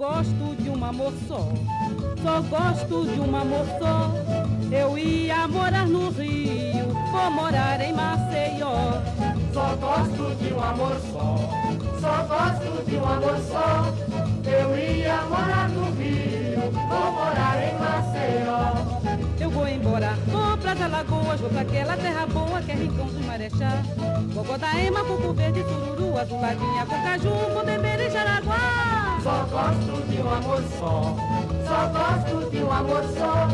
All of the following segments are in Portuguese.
gosto de um amor só. Só gosto de um amor só. Eu ia morar no Rio, vou morar em Maceió. Só gosto de um amor só. Só gosto de um amor só. Eu ia morar no Rio, vou morar em Maceió. Eu vou embora, vou pra Alagoas, vou pra aquela terra boa que é Rincão dos Marechá. Vou Godaema, Coco Verde, Sururu, Azuladinha, Cocaju, beber em Jaraguá. Só gosto de um amor só, só gosto de um amor só.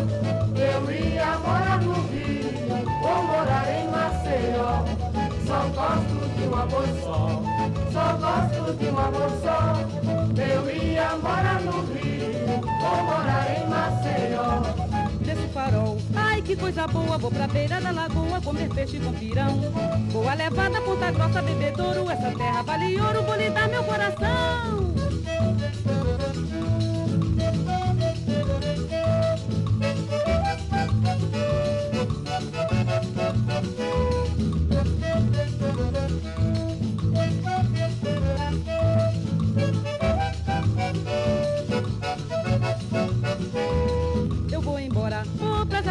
Eu ia morar no Rio, vou morar em Maceió. Só gosto de um amor só, só gosto de um amor só. Eu ia morar no Rio, vou morar em Maceió desço farol. Ai, que coisa boa, vou pra beira da lagoa comer peixe com pirão. Boa levada, ponta grossa, bebedouro, essa terra vale ouro, vou lhe dar meu coração.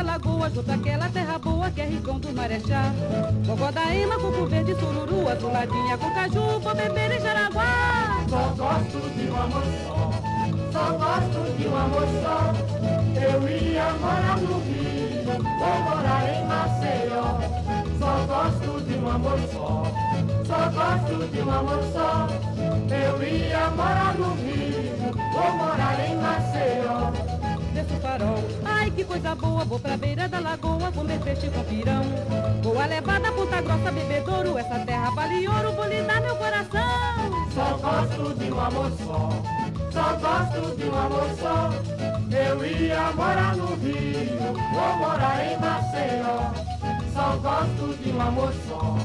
Lagoas, vou pra aquela terra boa que é Rincão do Marechá. Gogodaíma, Cuco Verde, Sururu, Azuladinha, com caju, vou beber em Jaraguá. Só gosto de um amor só, só gosto de um amor só. Eu ia morar no Rio, vou morar em Maceió. Só gosto de um amor só, só gosto de um amor só. Eu ia morar no Rio, coisa boa, vou pra beira da lagoa comer peixe com pirão. Vou a levada, ponta grossa, bebedouro, essa terra vale ouro, vou lhe dar meu coração. Só gosto de um amor só, só gosto de um amor só. Eu ia morar no Rio, vou morar em Maceió. Só gosto de um amor só,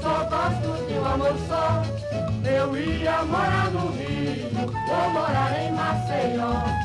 só gosto de um amor só. Eu ia morar no Rio, vou morar em Maceió.